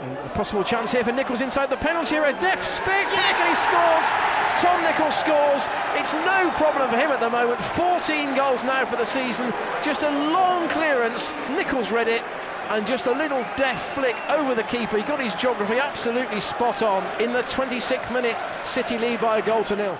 A possible chance here for Nichols inside the penalty area. Def flick. yes! and he scores. Tom Nichols scores. It's no problem for him at the moment. 14 goals now for the season. Just a long clearance. Nichols read it. And just a little deft flick over the keeper. He got his geography absolutely spot on. In the 26th minute, City lead by a goal to nil.